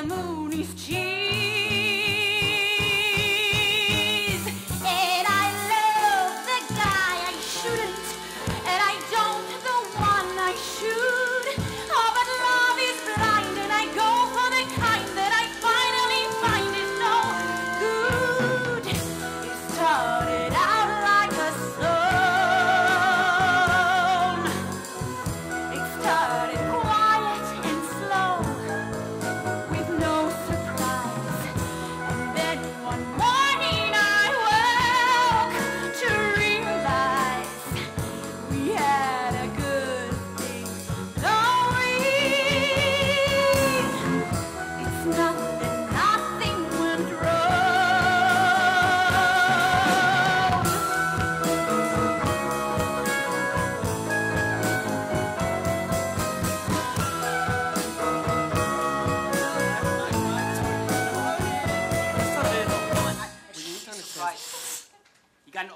the moon is cheating.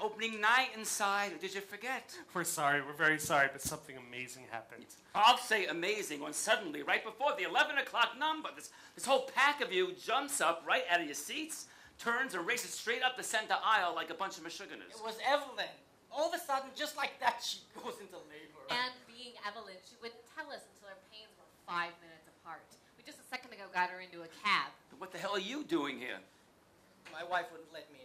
Opening night inside, or did you forget? We're sorry, we're very sorry, but something amazing happened. I'll say amazing when suddenly, right before the 11 o'clock number, this, this whole pack of you jumps up right out of your seats, turns and races straight up the center aisle like a bunch of Michiganers. It was Evelyn. All of a sudden, just like that, she goes into labor. And being Evelyn, she wouldn't tell us until her pains were five minutes apart. We just a second ago got her into a cab. What the hell are you doing here? My wife wouldn't let me into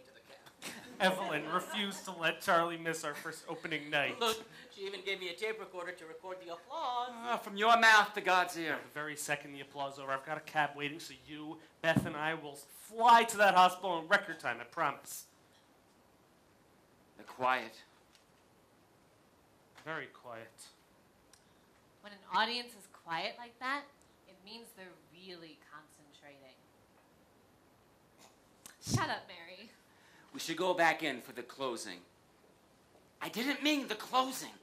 the cab. Evelyn refused to let Charlie miss our first opening night. Look, she even gave me a tape recorder to record the applause. Ah, from your mouth to God's ear. The very second the applause is over, I've got a cab waiting, so you, Beth, and I will fly to that hospital in record time, I promise. They're quiet. Very quiet. When an audience is quiet like that, it means they're really concentrating. Shut up, Mary. We should go back in for the closing. I didn't mean the closing.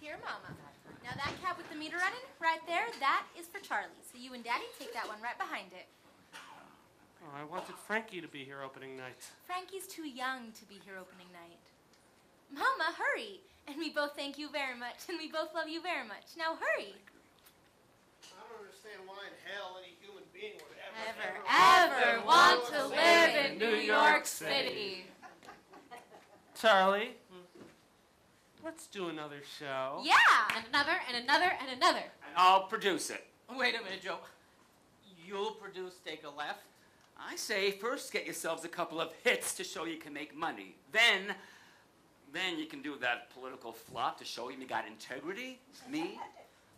Here, Mama. Now that cab with the meter running, right there, that is for Charlie. So you and Daddy take that one right behind it. Oh, I wanted Frankie to be here opening night. Frankie's too young to be here opening night. Mama, hurry! And we both thank you very much, and we both love you very much. Now hurry! I don't understand why in hell any human being would Ever, ever, ever want to live in New York City. Charlie, let's do another show. Yeah! And another, and another, and another. And I'll produce it. Wait a minute, Joe. You'll produce Take a Left? I say first get yourselves a couple of hits to show you can make money. Then, then you can do that political flop to show you you got integrity. Me,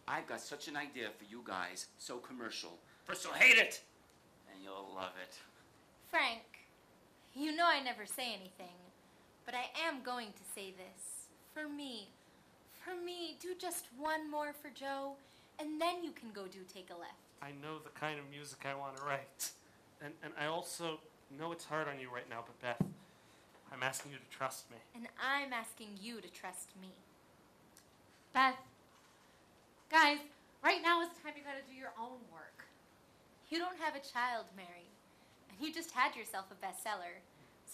I've got such an idea for you guys, so commercial. First you'll hate it, and you'll love it. Frank, you know I never say anything, but I am going to say this. For me, for me, do just one more for Joe, and then you can go do Take a Left. I know the kind of music I want to write. And, and I also know it's hard on you right now, but Beth, I'm asking you to trust me. And I'm asking you to trust me. Beth, guys, right now is the time you gotta do your own work. You don't have a child, Mary, and you just had yourself a bestseller.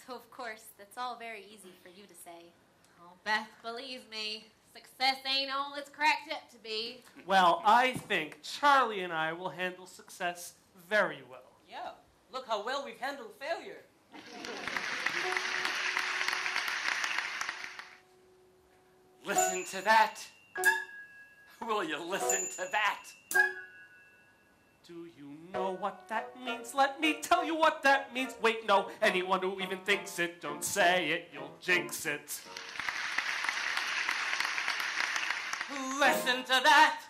So, of course, that's all very easy for you to say. Oh, Beth, believe me, success ain't all it's cracked up to be. Well, I think Charlie and I will handle success very well. Yeah. Look how well we've handled failure. Listen to that. Will you listen to that? Do you know what that means? Let me tell you what that means. Wait, no, anyone who even thinks it, don't say it, you'll jinx it. Listen to that.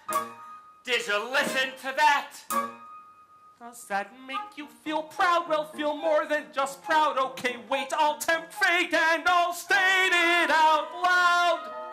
Did you listen to that? Does that make you feel proud? Well, feel more than just proud. Okay, wait, I'll tempt fate and I'll state it out loud.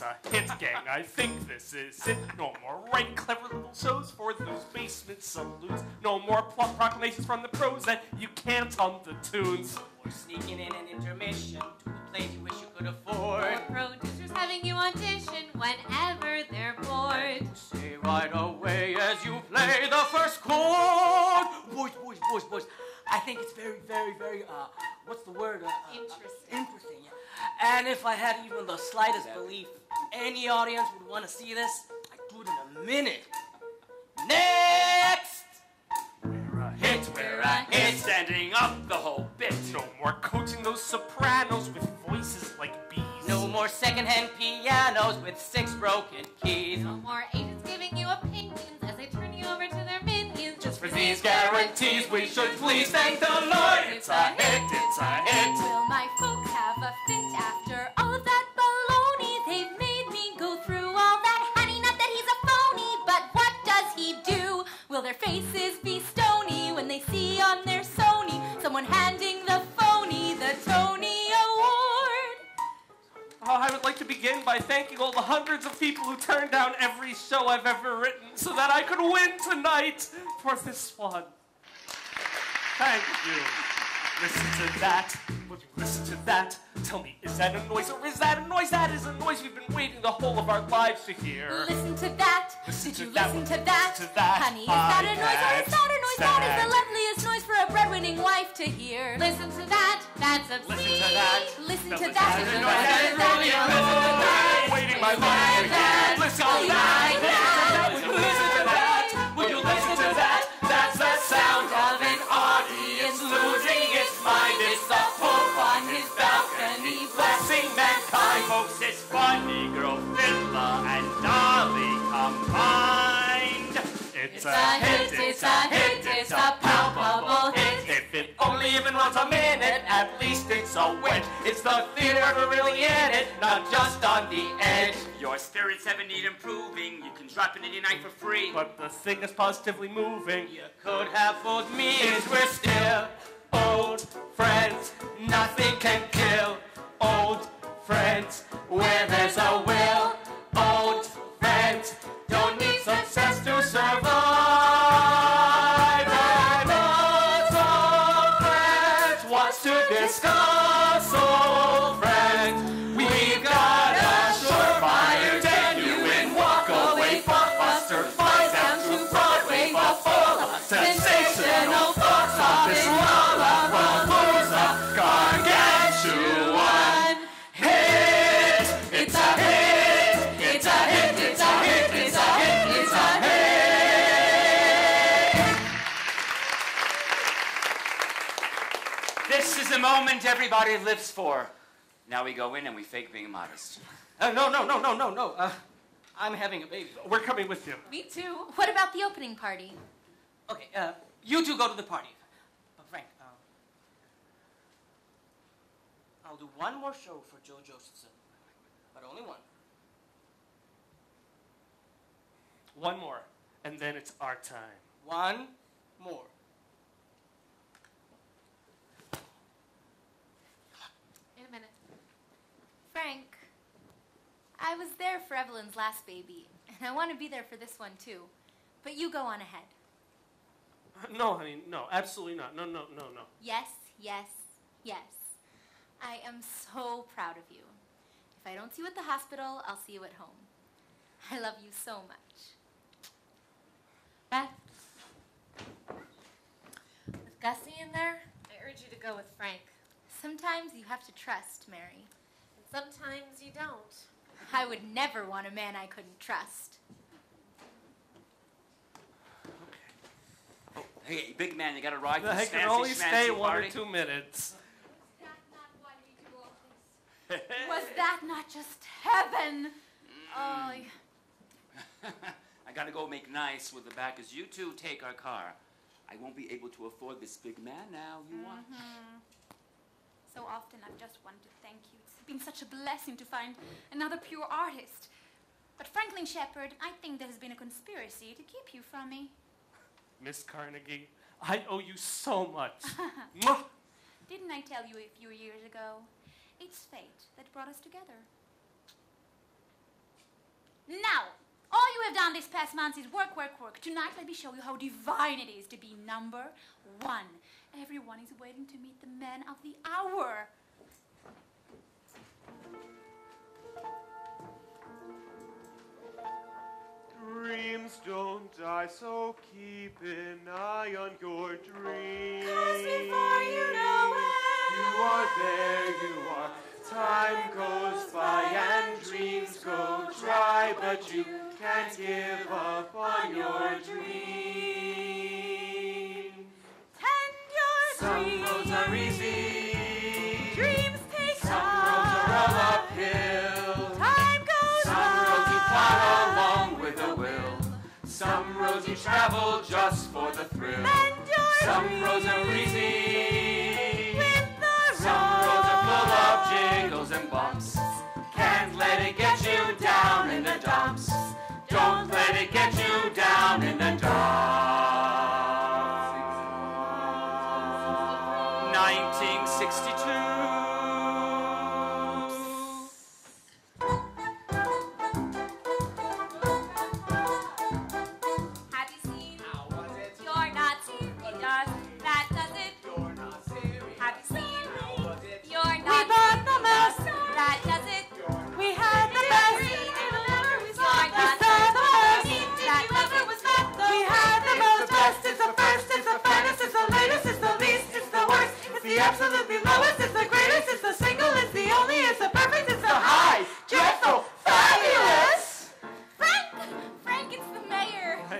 It's a hit gang. I think this is it. No more right clever little shows for those basement saloons. No more plot proclamations from the pros that you can't hum the tunes. We're sneaking in an intermission to the place you wish you could afford. Or producers having you audition whenever they're bored. Say right away as you play the first chord. Boys, boys, boys, boys. I think it's very, very, very, uh, what's the word? Uh, uh, Interesting. interesting, yeah. And if I had even the slightest belief any audience would want to see this, I'd do it in a minute. Next! We're a hit, we're a It's standing up the whole bit. No more coaching those sopranos with voices like bees. No more secondhand pianos with six broken keys. No more agents giving you opinions as they turn you over to their minions. Just For these guarantees, we should please thank the Lord. It's a hit, it's a hit. Will my by thanking all the hundreds of people who turned down every show I've ever written so that I could win tonight for this one. Thank you. Listen to that. Would you listen to that? Tell me, is that a noise or is that a noise? That is a noise we've been waiting the whole of our lives to hear. Listen to that. Listen Did to you that. listen to that? Listen to that. Honey, is that a noise or is that a noise? That is stand. the loveliest noise for a breadwinning wife to hear. Listen to that. That's obscene. Listen to that. Listen to that. that is Listen a noise that is really a noise. Waiting my life again. Listen to that. Listen to that? Would you listen to that? That's the sound of an audience losing its mind. It's the Pope on his balcony blessing mankind. Folks, it's funny girl Fiddler and Dolly combined. It's a hit, it's a hit, it's a hit. If it runs a minute, at least it's a win. It's the theater we're really in it, not just on the edge. Your spirits ever need improving. You can drop it in your night for free. But the thing that's positively moving You could have fooled me is we're still old friends. Nothing can kill old friends where there's a will. Discuss old friends. We've got a surefire, genuine walkaway blockbuster. Flies down to Broadway, full of sensational box office lollapalooza, This is the moment everybody lives for. Now we go in and we fake being modest. Uh, no, no, no, no, no, no. Uh, I'm having a baby. We're coming with you. Me too. What about the opening party? Okay, uh, you two go to the party. But Frank, uh, I'll do one more show for Joe Josephson, but only one. One more, and then it's our time. One more. In a minute. Frank, I was there for Evelyn's last baby, and I want to be there for this one too. But you go on ahead. No, honey, no, absolutely not. No, no, no, no. Yes, yes, yes. I am so proud of you. If I don't see you at the hospital, I'll see you at home. I love you so much. Beth. With Gussie in there, I urge you to go with Frank. Sometimes you have to trust, Mary. And sometimes you don't. I would never want a man I couldn't trust. Oh, hey, big man, you got to ride to I can only stay one party? or two minutes. Was that not just heaven? Oh, I gotta go make nice with the backers. You two take our car. I won't be able to afford this big man now. You mm-hmm. want? So often I've just wanted to thank you. It's been such a blessing to find another pure artist. But Franklin Shepard, I think there has been a conspiracy to keep you from me. Miss Carnegie, I owe you so much. Didn't I tell you a few years ago? It's fate that brought us together. Now, all you have done this past month is work, work, work. Tonight, let me show you how divine it is to be number one. Everyone is waiting to meet the man of the hour. So keep an eye on your dreams. Cause before you know it, you are there, you are Time goes by and dreams go dry, but you can't give up on your dream. Tend your Some dreams. roads are easy, you travel just for the thrill. Tend your Some roads are easy. With the Some roads are full of jiggles and bumps. Can't let it get you down in the dumps. Don't let it get you down in the dumps.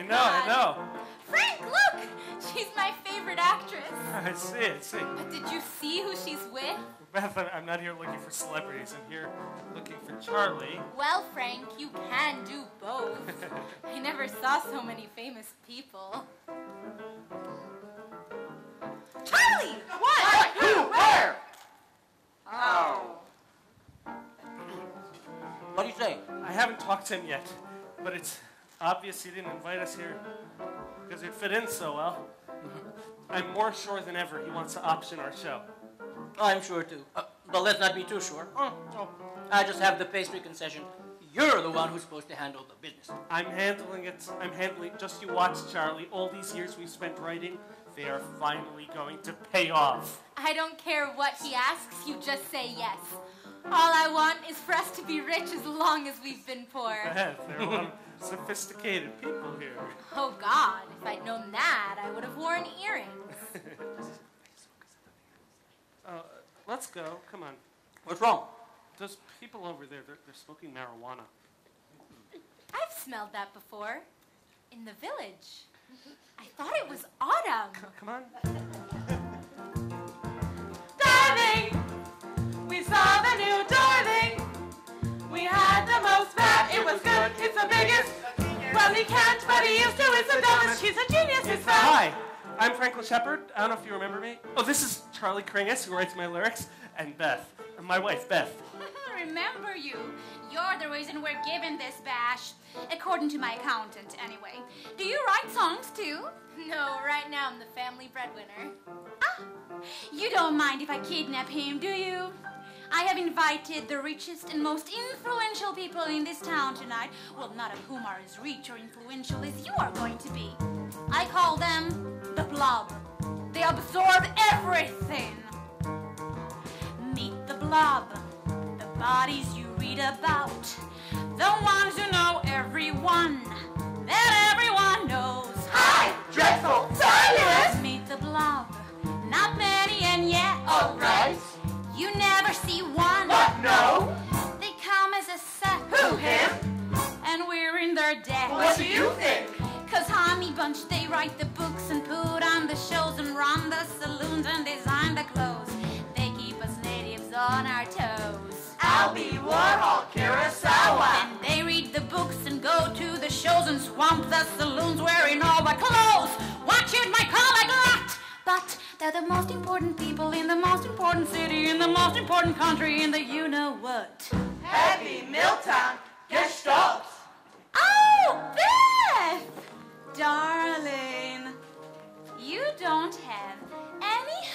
Mayor. I know, Frank, look! She's my favorite actress. I see, I see. But did you see who she's with? Beth, I'm- I'm not here looking for celebrities. I'm here looking for Charlie. Well, Frank, you can do both. I never saw so many famous people. Charlie! What? Who? Where? Oh. What do you say? I haven't talked to him yet, but it's obvious he didn't invite us here because it fit in so well. I'm more sure than ever he wants to option our show. I'm sure too. Uh, but let's not be too sure. Oh, oh. I just have the pastry concession. You're the one who's supposed to handle the business. I'm handling it. I'm handling. Just you watch, Charlie. All these years we've spent writing, they are finally going to pay off. I don't care what he asks, you just say yes. All I want is for us to be rich as long as we've been poor. Beth, there are a lot of sophisticated people here. Oh God, if I'd known that, I would have worn earrings. Uh, let's go. Come on. What's wrong? Those people over there, they're, they're smoking marijuana. I've smelled that before. In the village. I thought it was autumn. Come on. Darling, we saw the new darling. We had the most fat, it was good, it's the biggest. Well, he can't, but he used to, it's the dumbest. She's a genius, it's fat. Hi, I'm Franklin Shepard. I don't know if you remember me. Oh, this is Charlie Kringas, who writes my lyrics, and Beth, my wife, Beth. Remember you. You're the reason we're given this bash. According to my accountant, anyway. Do you write songs too? No, right now I'm the family breadwinner. Ah, you don't mind if I kidnap him, do you? I have invited the richest and most influential people in this town tonight. Well, not of whom are as rich or influential as you are going to be. I call them the blob. They absorb everything. Meet the blob. The bodies you read about. The ones who know everyone. That everyone knows. Hi! Dreadful, fabulous. Meet the blob. Not many and yet. All right. You never see one. What? No. They come as a set. Who, him? And we're in their debt. What do you think? Cause Honey Bunch, they write the books and put on the shows and run the saloons and design the clothes. They keep us natives on our toes. Albie Warhol, Kurosawa. And they read the books and go to the shows and swamp the saloons wearing all the clothes. Watch it might call like that. But they're the most important people in the most important city in the most important country in the you know what. Happy Milltown Gestalt! Oh, Beth! Darling, you don't have any